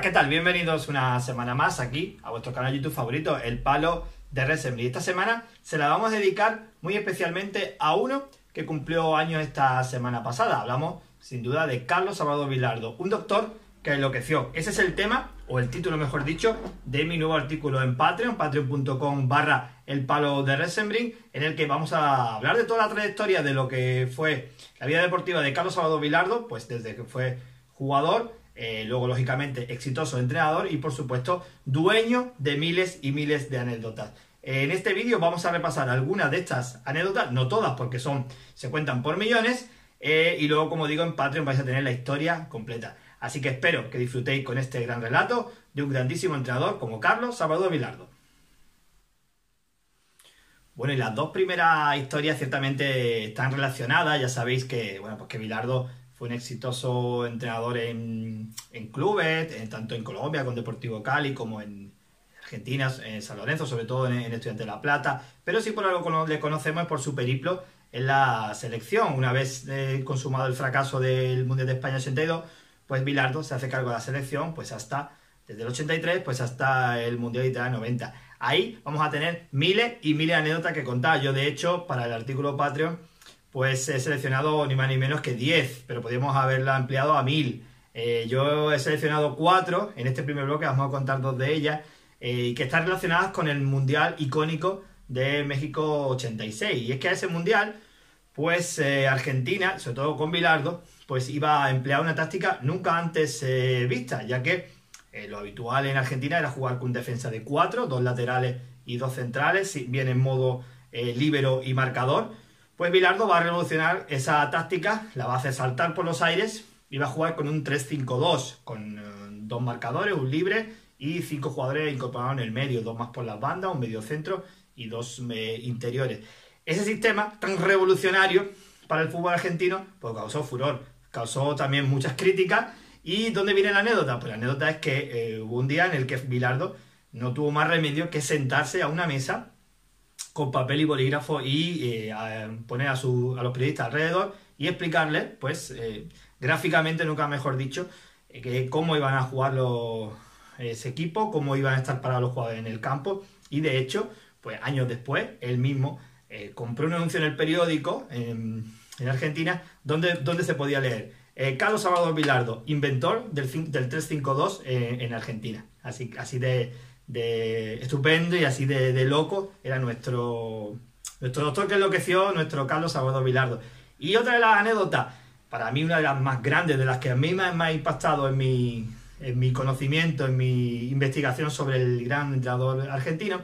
¿qué tal? Bienvenidos una semana más aquí a vuestro canal YouTube favorito, El Palo de Resembly. Esta semana se la vamos a dedicar muy especialmente a uno que cumplió años esta semana pasada. Hablamos, sin duda, de Carlos Salvador Vilardo, un doctor que enloqueció. Ese es el tema, o el título mejor dicho, de mi nuevo artículo en Patreon, patreon.com barra el palo de Resembling, en el que vamos a hablar de toda la trayectoria de lo que fue la vida deportiva de Carlos Salvador Vilardo, pues desde que fue jugador eh, luego, lógicamente, exitoso entrenador y, por supuesto, dueño de miles y miles de anécdotas. En este vídeo vamos a repasar algunas de estas anécdotas, no todas porque son, se cuentan por millones, eh, y luego, como digo, en Patreon vais a tener la historia completa. Así que espero que disfrutéis con este gran relato de un grandísimo entrenador como Carlos Salvador Vilardo. Bueno, y las dos primeras historias ciertamente están relacionadas, ya sabéis que, bueno, pues que Vilardo fue un exitoso entrenador en, clubes, tanto en Colombia con Deportivo Cali como en Argentina, en San Lorenzo, sobre todo en, en Estudiante de La Plata. Pero sí por algo le conocemos por su periplo en la selección. Una vez eh, consumado el fracaso del Mundial de España 82, pues Bilardo se hace cargo de la selección, pues hasta desde el 83, pues hasta el Mundial de Italia 90. Ahí vamos a tener miles y miles de anécdotas que contar. Yo, de hecho, para el artículo Patreon, pues he seleccionado ni más ni menos que 10, pero podríamos haberla ampliado a 1000. Eh, yo he seleccionado 4 en este primer bloque, vamos a contar dos de ellas, eh, que están relacionadas con el Mundial icónico de México 86. Y es que a ese Mundial, pues eh, Argentina, sobre todo con Bilardo, pues iba a emplear una táctica nunca antes vista, ya que lo habitual en Argentina era jugar con defensa de 4, dos laterales y dos centrales, bien en modo líbero y marcador pues Bilardo va a revolucionar esa táctica, la va a hacer saltar por los aires y va a jugar con un 3-5-2, con eh, dos marcadores, un libre y cinco jugadores incorporados en el medio, dos más por las bandas, un medio centro y dos eh, interiores. Ese sistema tan revolucionario para el fútbol argentino, pues causó furor, causó también muchas críticas. ¿Y dónde viene la anécdota? Pues la anécdota es que eh, hubo un día en el que Bilardo no tuvo más remedio que sentarse a una mesa con papel y bolígrafo y eh, poner a, su, a los periodistas alrededor y explicarles, pues, eh, gráficamente, nunca mejor dicho, eh, que cómo iban a jugar los, ese equipo, cómo iban a estar parados los jugadores en el campo. Y de hecho, pues años después, él mismo compró un anuncio en el periódico en, Argentina donde, donde se podía leer. Carlos Salvador Vilardo, inventor del, del 352 en Argentina. Así, así de, de estupendo y así de, loco era nuestro, nuestro doctor que enloqueció, nuestro Carlos Salvador Vilardo. Y otra de las anécdotas, para mí una de las más grandes, de las que a mí me, ha impactado en mi, en mi conocimiento, en mi investigación sobre el gran entrenador argentino,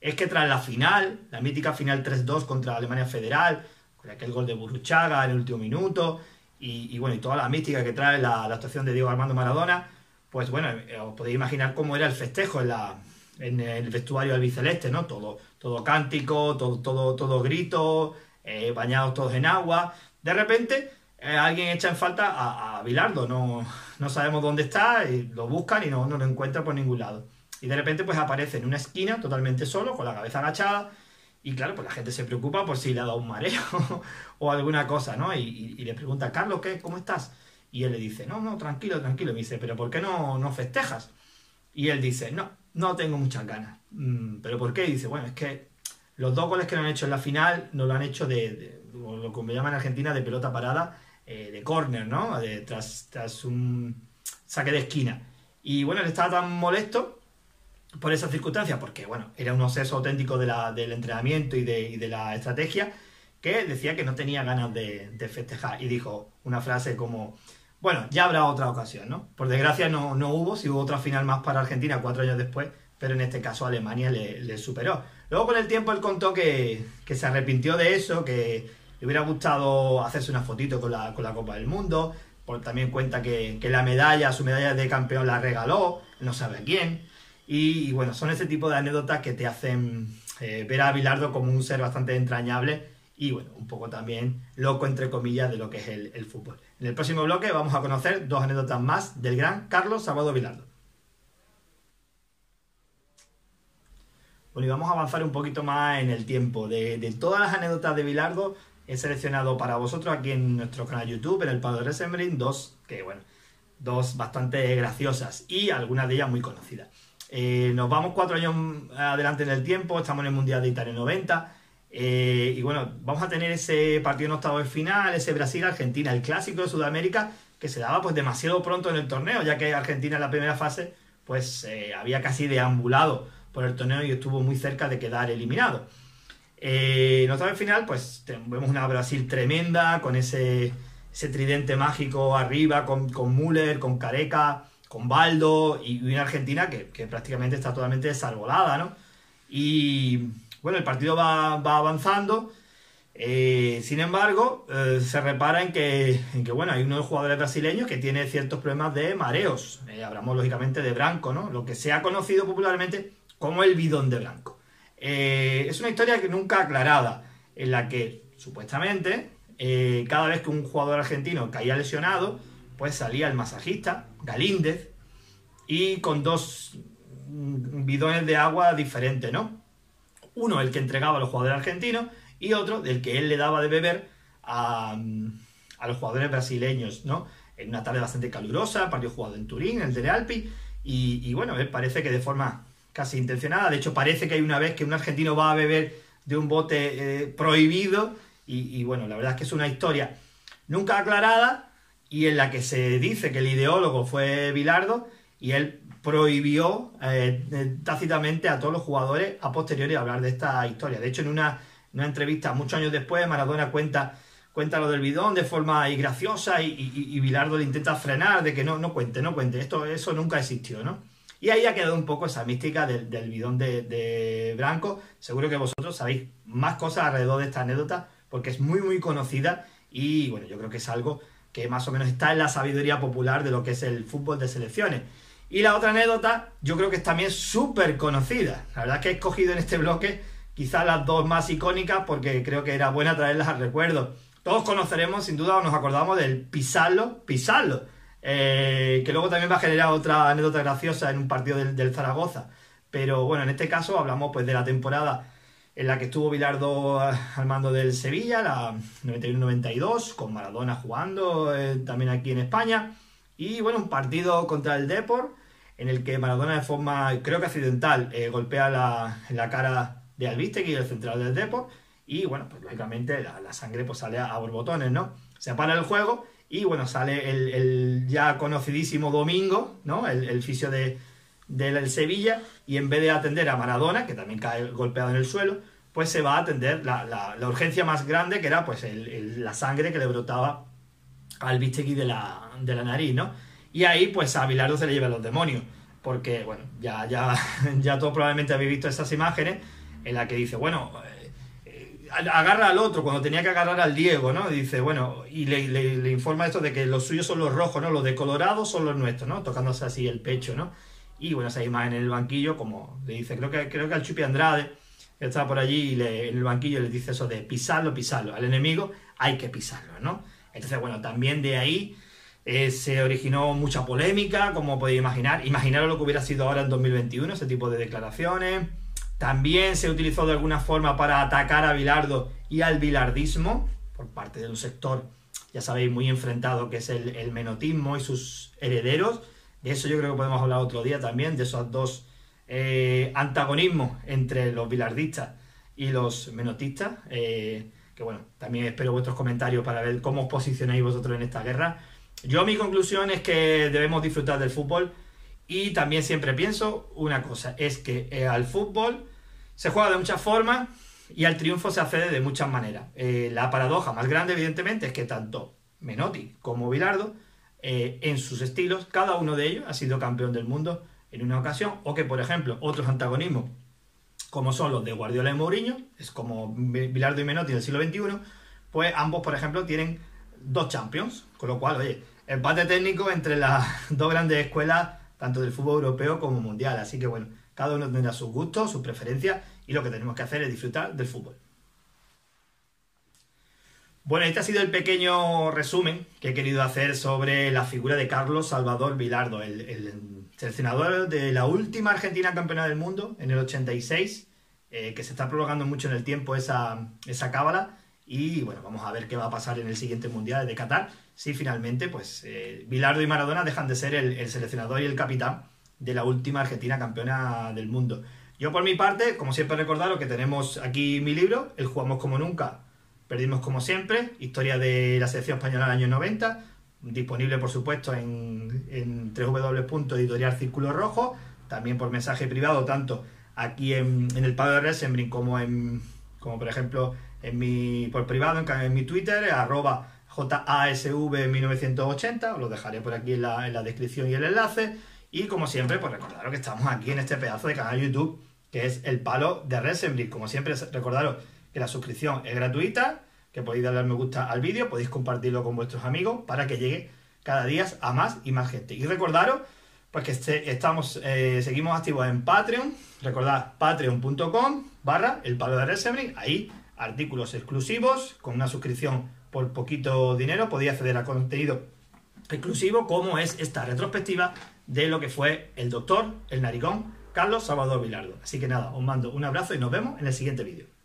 es que tras la final, la mítica final 3-2 contra Alemania Federal, con aquel gol de Burruchaga en el último minuto, y, bueno, y toda la mística que trae la actuación de Diego Armando Maradona, pues bueno, eh, os podéis imaginar cómo era el festejo en, el vestuario albiceleste, ¿no? Todo, todo cántico, todo, todo, todo grito, eh, bañados todos en agua. De repente, eh, alguien echa en falta a, a Bilardo, no, no, sabemos dónde está, y lo buscan y no, no, lo encuentran por ningún lado. Y de repente, pues aparece en una esquina totalmente solo, con la cabeza agachada, y claro, pues la gente se preocupa por si le ha dado un mareo o alguna cosa, ¿no? Y, y le pregunta, Carlos, ¿qué? ¿Cómo estás? Y él le dice, no, no, tranquilo, tranquilo. me dice, pero ¿por qué no, no festejas? Y él dice, no, no tengo muchas ganas. Mm, ¿Pero por qué? Y dice, bueno, es que los dos goles que han hecho en la final no lo han hecho de, lo que me llaman en Argentina, de pelota parada, eh, de córner, ¿no? De, tras, tras un saque de esquina. Y bueno, él estaba tan molesto por esa circunstancia, porque bueno, era un obseso auténtico de la, del entrenamiento y de, y de, la estrategia, que decía que no tenía ganas de, festejar. Y dijo una frase como, bueno, ya habrá otra ocasión, ¿no? Por desgracia no, no hubo, si hubo otra final más para Argentina cuatro años después, pero en este caso Alemania le, superó. Luego con el tiempo él contó que, se arrepintió de eso, que le hubiera gustado hacerse una fotito con la, con la Copa del Mundo, por, también cuenta que, la medalla, su medalla de campeón la regaló, no sabe a quién. Y, bueno, son ese tipo de anécdotas que te hacen eh, ver a Bilardo como un ser bastante entrañable y bueno, un poco también loco entre comillas de lo que es el, fútbol. En el próximo bloque vamos a conocer dos anécdotas más del gran Carlos Salvador Vilardo. Bueno, y vamos a avanzar un poquito más en el tiempo. De, todas las anécdotas de Bilardo, he seleccionado para vosotros aquí en nuestro canal YouTube, en el Padre de dos que, bueno, dos bastante graciosas y algunas de ellas muy conocidas. Eh, nos vamos cuatro años adelante en el tiempo, estamos en el Mundial de Italia 90. Eh, y bueno, vamos a tener ese partido en octavo de final, ese Brasil-Argentina, el clásico de Sudamérica, que se daba pues demasiado pronto en el torneo, ya que Argentina en la primera fase pues eh, había casi deambulado por el torneo y estuvo muy cerca de quedar eliminado. en octavo de final pues vemos una Brasil tremenda, con ese, ese tridente mágico arriba, con, con Müller, con Careca, con Baldo y una Argentina que, prácticamente está totalmente desarbolada, ¿no? Y bueno, el partido va, avanzando. Eh, sin embargo, eh, se repara en que, bueno, hay uno de los jugadores brasileños que tiene ciertos problemas de mareos. Eh, hablamos lógicamente de Branco, ¿no? Lo que se ha conocido popularmente como el bidón de Branco. es una historia que nunca aclarada, en la que supuestamente cada vez que un jugador argentino caía lesionado, pues salía el masajista, Galíndez, y con dos bidones de agua diferentes, ¿no? Uno el que entregaba a los jugadores argentinos y otro del que él le daba de beber a, los jugadores brasileños, ¿no? En una tarde bastante calurosa, partido jugado en Turín, el de Alpi, y, bueno, parece que de forma casi intencionada, de hecho parece que hay una vez que un argentino va a beber de un bote eh, prohibido, y, y bueno, la verdad es que es una historia nunca aclarada, y en la que se dice que el ideólogo fue Bilardo y él prohibió eh, eh, tácitamente a todos los jugadores a posteriori hablar de esta historia. De hecho, en una, entrevista muchos años después, Maradona cuenta, cuenta lo del bidón de forma graciosa y, y, Bilardo le intenta frenar de que no, no cuente, no cuente, esto, eso nunca existió, ¿no? Y ahí ha quedado un poco esa mística del, bidón de, de, Branco. Seguro que vosotros sabéis más cosas alrededor de esta anécdota porque es muy, muy conocida y bueno, yo creo que es algo que más o menos está en la sabiduría popular de lo que es el fútbol de selecciones. Y la otra anécdota, yo creo que es también súper conocida. La verdad es que he escogido en este bloque quizás las dos más icónicas porque creo que era buena traerlas al recuerdo. Todos conoceremos, sin duda, o nos acordamos del pisarlo, pisarlo, eh, que luego también va a generar otra anécdota graciosa en un partido del, Zaragoza. Pero bueno, en este caso hablamos pues de la temporada en la que estuvo Bilardo al mando del Sevilla, la 91-92, con Maradona jugando eh, también aquí en España. Y bueno, un partido contra el Deport, en el que Maradona de forma, creo que accidental, eh, golpea la, la cara de Albistegui, el central del Deport. Y bueno, pues lógicamente la, sangre pues sale a, borbotones, ¿no? Se para el juego y bueno, sale el, ya conocidísimo Domingo, ¿no? El, el fisio de, del Sevilla y en vez de atender a Maradona, que también cae golpeado en el suelo, pues se va a atender la, la, urgencia más grande, que era pues la sangre que le brotaba al Bistegui de la, de la nariz, ¿no? Y ahí pues a Bilardo se le llevan los demonios, porque bueno, ya, ya, ya todos probablemente habéis visto esas imágenes en la que dice, bueno, eh, agarra al otro cuando tenía que agarrar al Diego, ¿no? dice, bueno, y le, le, informa esto de que los suyos son los rojos, ¿no? Los de Colorado son los nuestros, ¿no? Tocándose así el pecho, ¿no? Y bueno, esa imagen en el banquillo, como le dice, creo que, creo que al Chupi Andrade, que estaba por allí y en el banquillo le dice eso de pisarlo, pisarlo. Al enemigo hay que pisarlo, ¿no? Entonces, bueno, también de ahí eh, se originó mucha polémica, como podéis imaginar. Imaginaros lo que hubiera sido ahora en 2021, ese tipo de declaraciones. También se utilizó de alguna forma para atacar a Bilardo y al bilardismo, por parte de un sector, ya sabéis, muy enfrentado, que es el, menotismo y sus herederos de eso yo creo que podemos hablar otro día también, de esos dos eh, antagonismos entre los bilardistas y los menotistas. Eh, que bueno, también espero vuestros comentarios para ver cómo os posicionáis vosotros en esta guerra. Yo mi conclusión es que debemos disfrutar del fútbol y también siempre pienso una cosa, es que eh, al fútbol se juega de muchas formas y al triunfo se accede de muchas maneras. la paradoja más grande, evidentemente, es que tanto Menotti como Bilardo eh, en sus estilos, cada uno de ellos ha sido campeón del mundo en una ocasión, o que, por ejemplo, otros antagonismos, como son los de Guardiola y Mourinho, es como Bilardo y Menotti del siglo XXI, pues ambos, por ejemplo, tienen dos champions, con lo cual, oye, empate técnico entre las dos grandes escuelas, tanto del fútbol europeo como mundial, así que bueno, cada uno tendrá sus gustos, sus preferencias, y lo que tenemos que hacer es disfrutar del fútbol. Bueno, este ha sido el pequeño resumen que he querido hacer sobre la figura de Carlos Salvador Vilardo, el, seleccionador de la última Argentina campeona del mundo en el 86, eh, que se está prolongando mucho en el tiempo esa, esa cábala. Y bueno, vamos a ver qué va a pasar en el siguiente Mundial de Qatar, si finalmente, pues, eh, Bilardo y Maradona dejan de ser el, seleccionador y el capitán de la última Argentina campeona del mundo. Yo por mi parte, como siempre recordaros que tenemos aquí mi libro, El Jugamos como Nunca, Perdimos como siempre, historia de la selección española del año 90, disponible por supuesto en, en Rojo, también por mensaje privado, tanto aquí en, el Pado de Resembrin como en, como por ejemplo en mi, por privado en, mi Twitter, arroba JASV1980, os lo dejaré por aquí en la, en la, descripción y el enlace. Y como siempre, pues recordaros que estamos aquí en este pedazo de canal YouTube, que es el palo de Resembrin. Como siempre, recordaros que la suscripción es gratuita, que podéis darle me gusta al vídeo, podéis compartirlo con vuestros amigos para que llegue cada día a más y más gente. Y recordaros pues que este, estamos, eh, seguimos activos en Patreon, recordad patreon.com barra el palo de Resembling, ahí artículos exclusivos con una suscripción por poquito dinero, podéis acceder a contenido exclusivo como es esta retrospectiva de lo que fue el doctor, el naricón, Carlos Salvador Vilardo. Así que nada, os mando un abrazo y nos vemos en el siguiente vídeo.